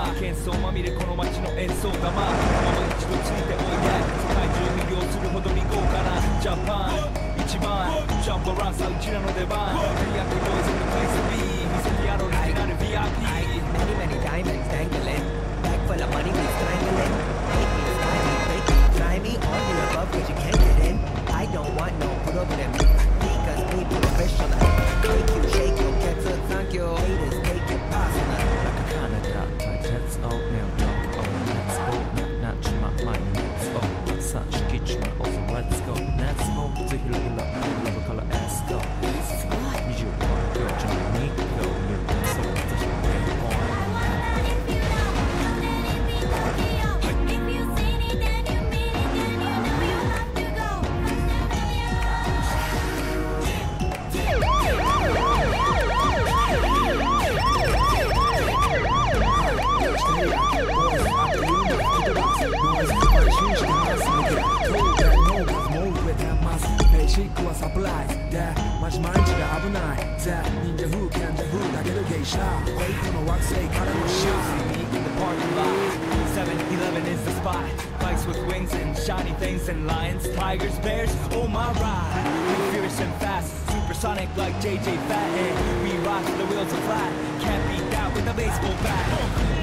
ま喧騒まみれこの街の演奏玉もう一度ついておいで世界中魅了するほどに豪華なジャパン一番ジャンボランサーうちらの出番テリヤキボーイズのプレイス B 見せてやろうオリジナル VIP Many, many diamonds dangling. Back full of money, we strangling. 毎日が危ない絶忍者風賢者風だけど芸者ウェイトの惑星からのシャー In the parking lot 7-Eleven is the spot. Bikes with wings and shiny things And lions, tigers, bears, oh my ride. Furious and fast Supersonic like JJ Fad. We rock the wheels are flat. Can't beat that with a baseball bat.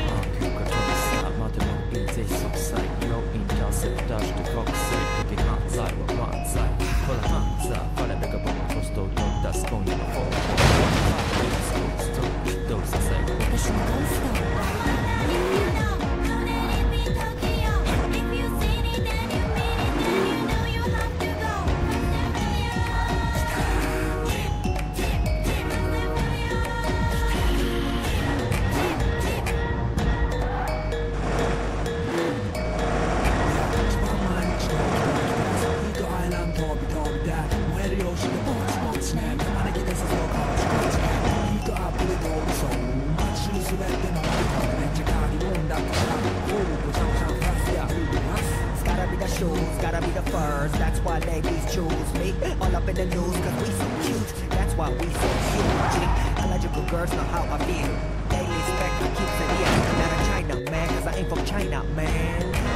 私もガウスだ。Why ladies choose me. All up in the news, cause we so cute. That's why we so huge. Illogical girls know how I feel. Daily spectre keeps it here. Not a China man, cause I ain't from China, man.